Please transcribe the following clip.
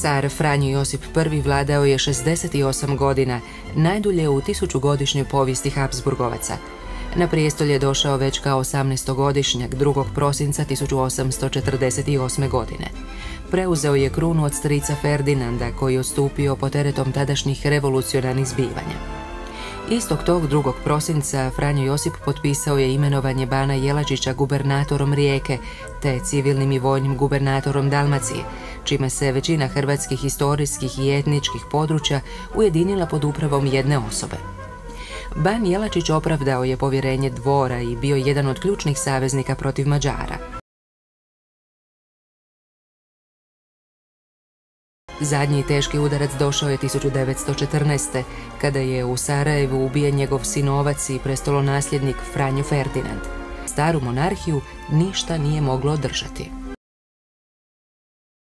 Car Franjo Josip I vladao je 68 godina, najdulje u tisućugodišnjoj povijesti Habsburgovaca. Na prijestolje je došao već kao 18-godišnjak 2. prosinca 1848. godine. Preuzeo je krunu od strica Ferdinanda koji je odstupio po teretom tadašnjih revolucionarnih zbivanja. Istog tog 2. prosinca Franjo Josip potpisao je imenovanje Bana Jelačića gubernatorom Rijeke te civilnim i vojnim gubernatorom Dalmacije, čime se većina hrvatskih historijskih i etničkih područja ujedinila pod upravom jedne osobe. Ban Jelačić opravdao je povjerenje dvora i bio jedan od ključnih saveznika protiv Mađara. Zadnji teški udarac došao je 1914. kada je u Sarajevu ubijen njegov sinovac i prestolonasljednik Franjo Ferdinand. Staru monarhiju ništa nije moglo održati.